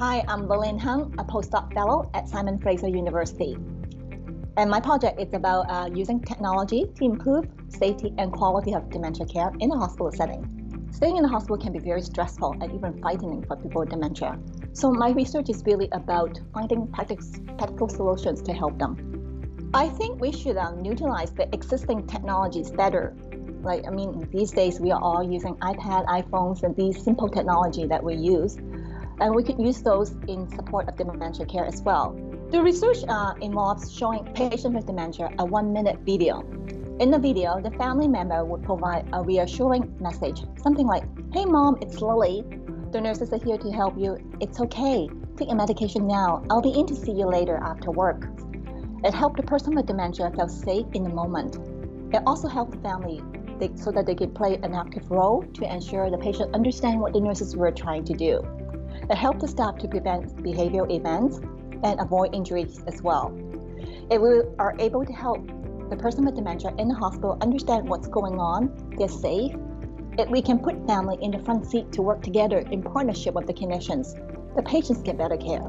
Hi, I'm Lillian Hung, a postdoc fellow at Simon Fraser University. And my project is about uh, using technology to improve safety and quality of dementia care in a hospital setting. Staying in the hospital can be very stressful and even frightening for people with dementia. So my research is really about finding practical solutions to help them. I think we should um, utilize the existing technologies better. Like, I mean, these days we are all using iPad, iPhones, and these simple technology that we use and we could use those in support of dementia care as well. The research uh, involves showing patients with dementia a one minute video. In the video, the family member would provide a reassuring message, something like, Hey mom, it's Lily. The nurses are here to help you. It's okay. Take your medication now. I'll be in to see you later after work. It helped the person with dementia feel safe in the moment. It also helped the family so that they could play an active role to ensure the patient understand what the nurses were trying to do. It helps the staff to prevent behavioral events and avoid injuries as well. If we are able to help the person with dementia in the hospital understand what's going on, they're safe, if we can put family in the front seat to work together in partnership with the clinicians, the patients get better care.